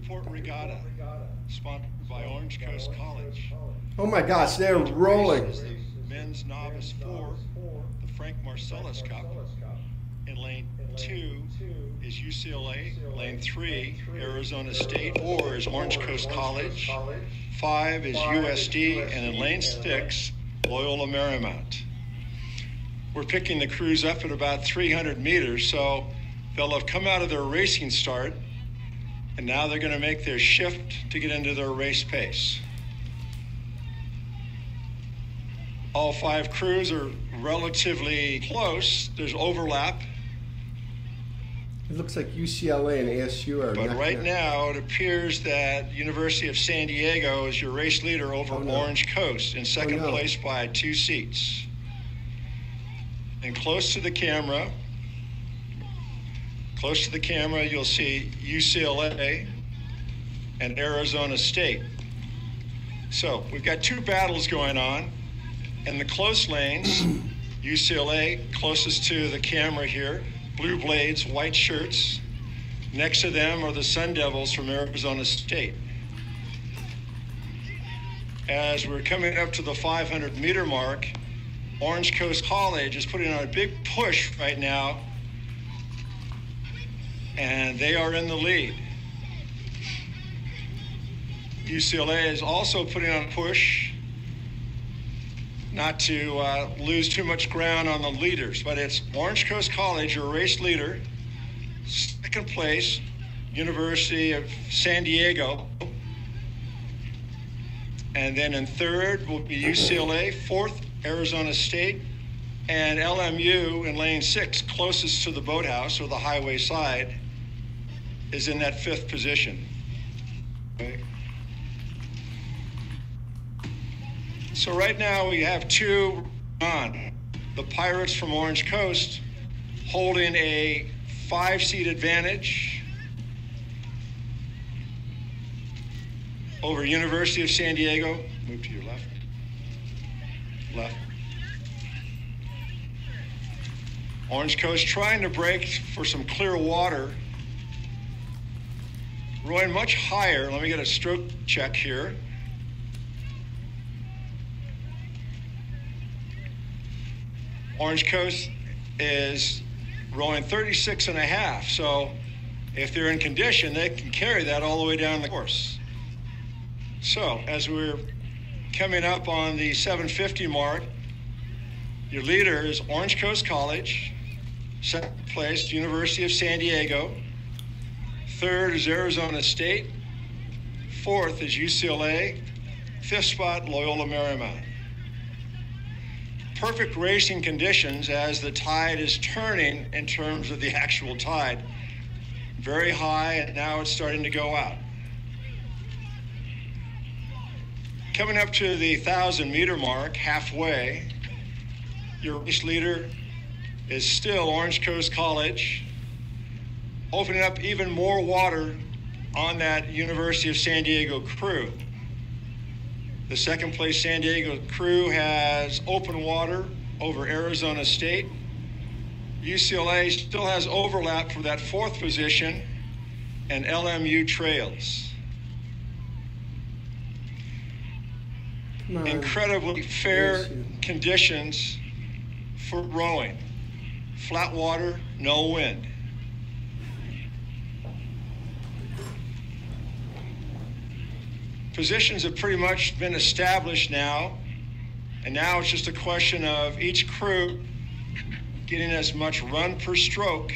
Newport Regatta, sponsored by Orange Coast College. Oh my gosh, they're rolling. The men's novice four, the Frank Marcellus Cup. In lane two is UCLA. Lane three, Arizona State. or is Orange Coast College. Five is USD. And in lane six, Loyola Marymount. We're picking the crews up at about 300 meters, so they'll have come out of their racing start, and now they're going to make their shift to get into their race pace. All five crews are relatively close. There's overlap, It looks like UCLA and ASU are. but right now it appears that University of San Diego is your race leader over Oh, no. Orange Coast in second oh, no. place by two seats. And close to the camera, close to the camera, you'll see UCLA and Arizona State. So we've got two battles going on. In the close lanes, UCLA closest to the camera here, blue blades, white shirts. Next to them are the Sun Devils from Arizona State. As we're coming up to the 500 meter mark, Orange Coast College is putting on a big push right now, and they are in the lead. UCLA is also putting on a push not to uh, lose too much ground on the leaders, but it's Orange Coast College, your race leader, second place, University of San Diego, and then in third will be UCLA, fourth, Arizona State, and LMU in lane six, closest to the boathouse or the highway side, is in that fifth position. Okay. So right now we have two on. The Pirates from Orange Coast holding a five seat advantage over University of San Diego. Move to your left. Left. Orange Coast trying to break for some clear water. Rowing much higher. Let me get a stroke check here. Orange Coast is rowing 36 and a half. So if they're in condition, they can carry that all the way down the course. So as we're coming up on the 750 mark, your leader is Orange Coast College, second place, University of San Diego, third is Arizona State, fourth is UCLA, fifth spot, Loyola Marymount perfect racing conditions as the tide is turning in terms of the actual tide. Very high, and now it's starting to go out. Coming up to the 1,000 meter mark, halfway, your race leader is still Orange Coast College, opening up even more water on that University of San Diego crew. The second place San Diego crew has open water over Arizona State. UCLA still has overlap for that fourth position, and LMU trails. Incredibly fair conditions for rowing. Flat water, no wind. Positions have pretty much been established now, and now it's just a question of each crew getting as much run per stroke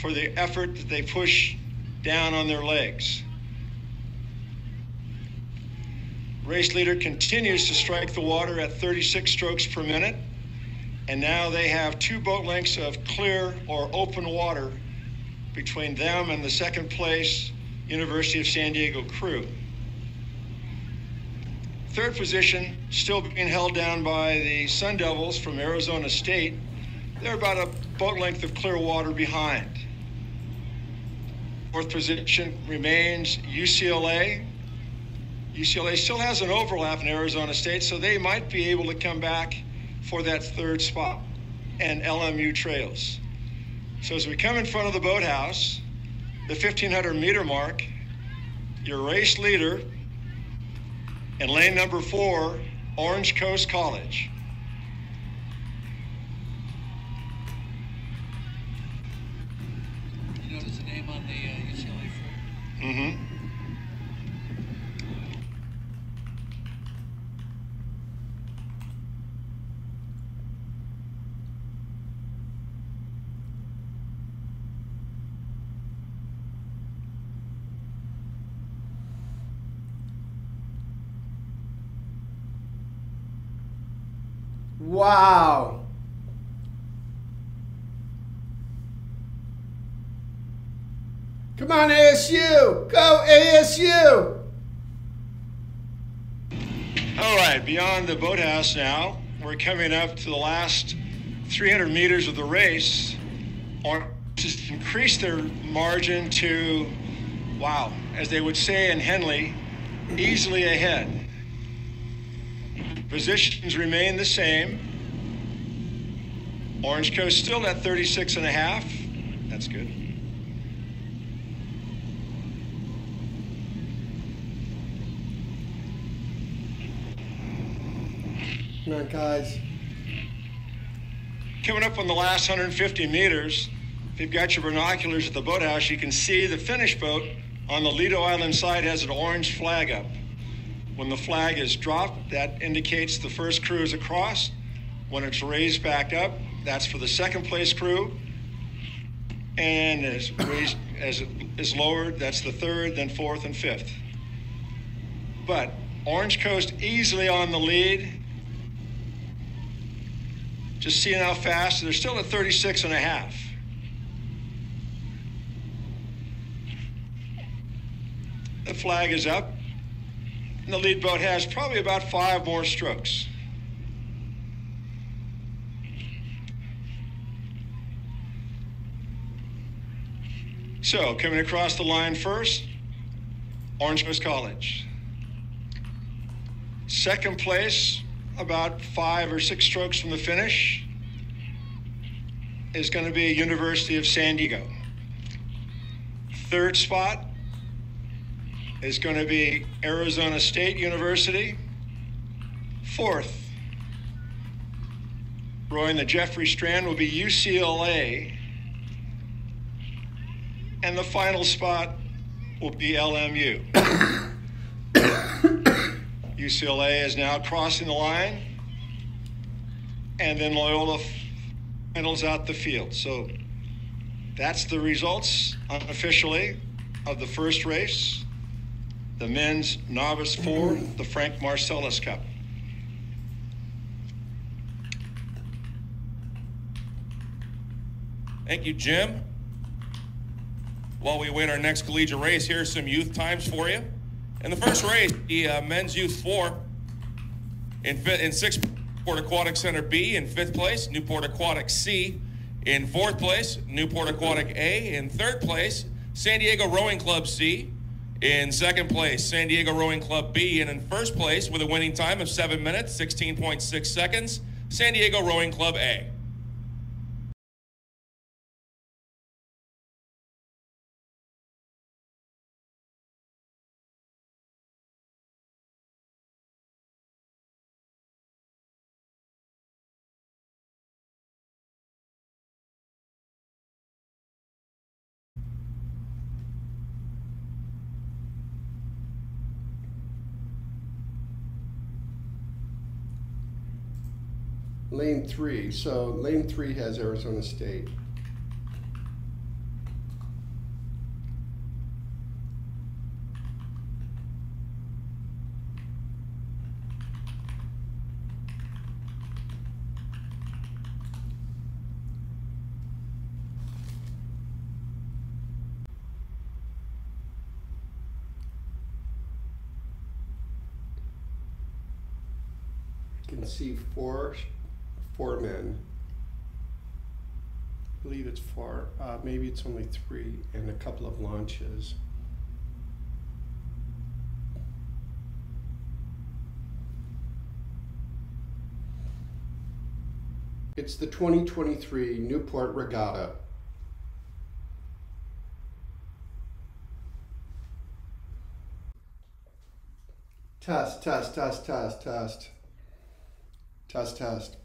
for the effort that they push down on their legs. Race leader continues to strike the water at 36 strokes per minute, and now they have two boat lengths of clear or open water between them and the second place University of San Diego crew. Third position still being held down by the Sun Devils from Arizona State. They're about a boat length of clear water behind. Fourth position remains UCLA. UCLA still has an overlap in Arizona State, so they might be able to come back for that third spot. And LMU trails. So as we come in front of the boathouse, the 1500 meter mark, your race leader in lane number four, Orange Coast College. You notice the name on the uh, UCLA flag? Mm-hmm. Wow. Come on, ASU. Go, ASU. All right, beyond the boathouse now, we're coming up to the last 300 meters of the race. Or just increase their margin to, wow, as they would say in Henley, easily ahead. Positions remain the same. Orange Coast still at 36 and a half. That's good. Come on, guys. Coming up on the last 150 meters, if you've got your binoculars at the boathouse, you can see the finish boat on the Lido Island side has an orange flag up. When the flag is dropped, that indicates the first crew is across. When it's raised back up, that's for the second place crew. And as raised as it is lowered, that's the third, then fourth and fifth. But Orange Coast easily on the lead. Just seeing how fast they're still at 36 and a half. The flag is up. And the lead boat has probably about five more strokes. So, coming across the line first, Orange Coast College. Second place, about five or six strokes from the finish, is going to be University of San Diego. Third spot is going to be Arizona State University. Fourth, rowing the Jeffrey Strand will be UCLA. And the final spot will be LMU. UCLA is now crossing the line. And then Loyola finals out the field. So that's the results unofficially of the first race, the men's novice four, the Frank Marcellus Cup. Thank you, Jim. While we wait our next collegiate race, here are some youth times for you. In the first race, the uh, men's youth four in fifth, in sixth, Newport Aquatic Center B in fifth place, Newport Aquatic C in fourth place, Newport Aquatic A in third place, San Diego Rowing Club C in second place, San Diego Rowing Club B, and in first place with a winning time of seven minutes, 16.6 seconds, San Diego Rowing Club A. Lane three. So lane three has Arizona State. You can see four four men. I believe it's four, uh, maybe it's only three, and a couple of launches. It's the 2023 Newport Regatta. Test, test, test, test, test. Test, test.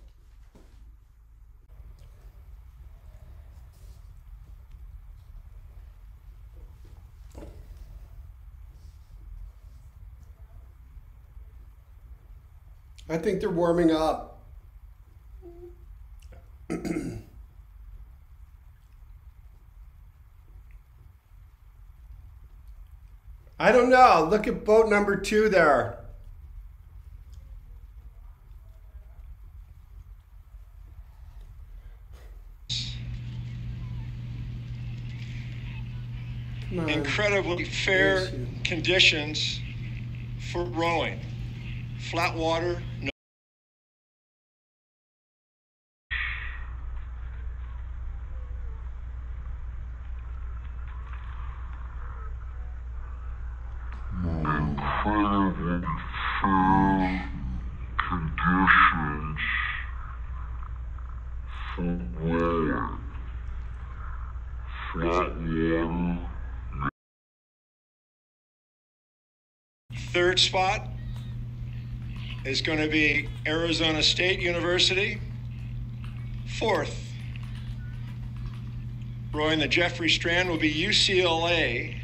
I think they're warming up. I don't know. Look at boat number two there. Incredibly fair conditions for rowing. Flat water, no conditions for. Flat water, Third spot is going to be Arizona State University. Fourth, rowing the Jeffrey Strand will be UCLA.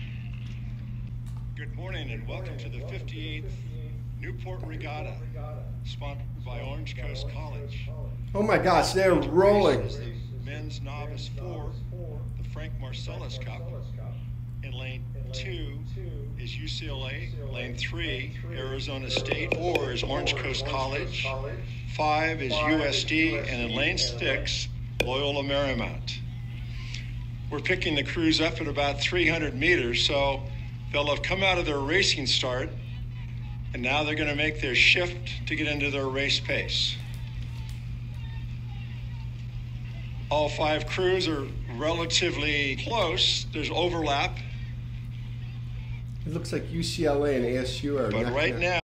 Good morning and welcome to the 58th Newport Regatta, sponsored by Orange Coast College. Oh my gosh, they're rolling. This is the men's novice four, the Frank Marcellus Cup. In lane two is UCLA. Lane three, Arizona State. Four is Orange Coast College. Five is USD. And in lane six, Loyola Marymount. We're picking the crews up at about 300 meters, so they'll have come out of their racing start, and now they're going to make their shift to get into their race pace. All five crews are relatively close. There's overlap, It looks like UCLA and ASU are. but right neck.